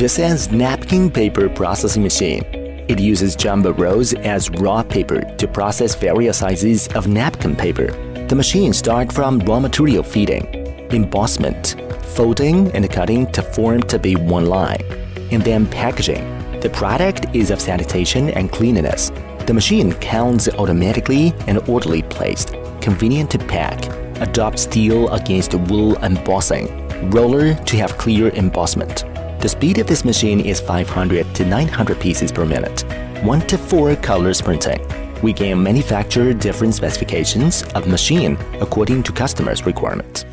Is napkin paper processing machine. It uses jumbo rolls as raw paper to process various sizes of napkin paper. The machine starts from raw material feeding, embossment, folding and cutting to form to be one line, and then packaging. The product is of sanitation and cleanliness. The machine counts automatically and orderly placed, convenient to pack, adopt steel against wool embossing, roller to have clear embossment. The speed of this machine is 500 to 900 pieces per minute, 1 to 4 colors printing. We can manufacture different specifications of machine according to customers' requirements.